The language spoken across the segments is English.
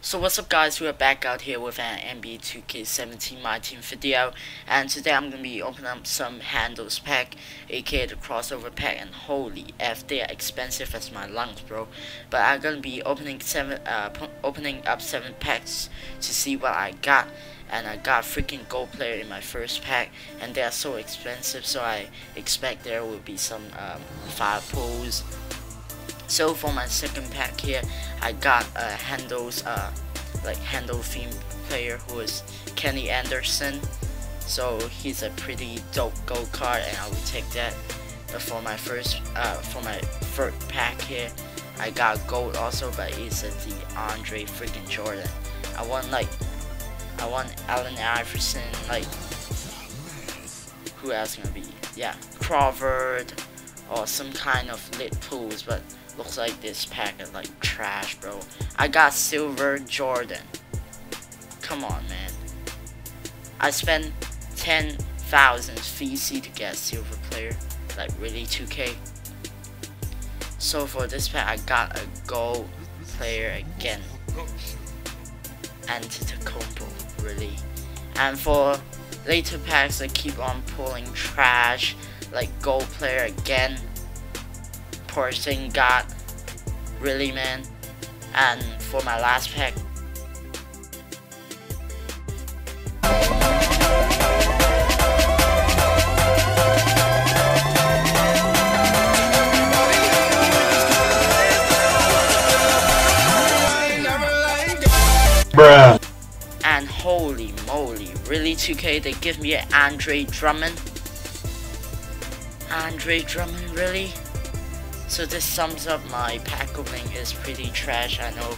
So what's up guys, we're back out here with an NBA 2K17 My Team video. And today I'm going to be opening up some handles pack aka the crossover pack and holy F they are expensive as my lungs bro. But I'm going to be opening seven uh, opening up 7 packs to see what I got. And I got freaking gold player in my first pack and they are so expensive so I expect there will be some um, fire pulls so for my second pack here, I got a uh, handles, uh, like handle theme player who is Kenny Anderson. So he's a pretty dope gold card, and I will take that. But for my first, uh, for my third pack here, I got gold also, but it's a the Andre freaking Jordan. I want like, I want Allen Iverson, like, who else gonna be? Yeah, Crawford, or some kind of lit pools, but Looks like this pack is like trash, bro. I got Silver Jordan. Come on, man. I spent 10,000 VC to get silver player. Like, really, 2K? So for this pack, I got a gold player again. Antetokounmpo, really. And for later packs, I keep on pulling trash, like gold player again, Porzingis got really man. And for my last pack. Bruh. Holy moly, really 2K, they give me an Andre Drummond? Andre Drummond, really? So this sums up my pack opening is pretty trash, I know.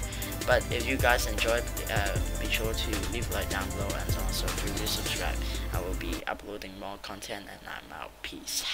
But if you guys enjoyed, uh, be sure to leave a like down below and also if you do subscribe, I will be uploading more content and I'm out. Peace.